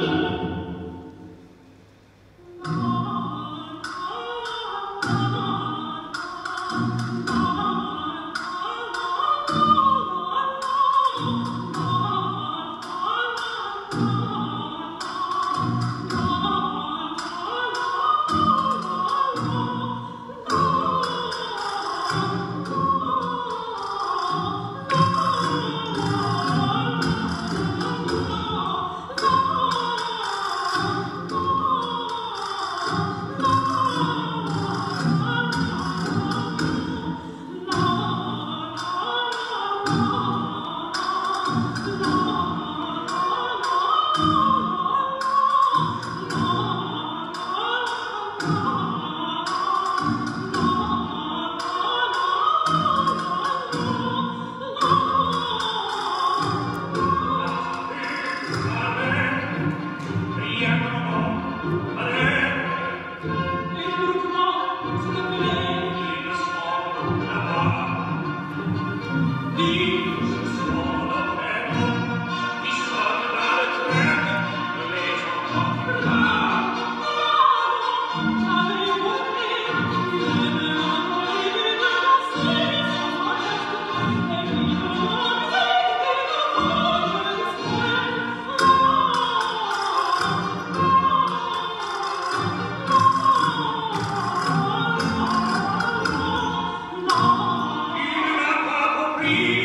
Oh Maria.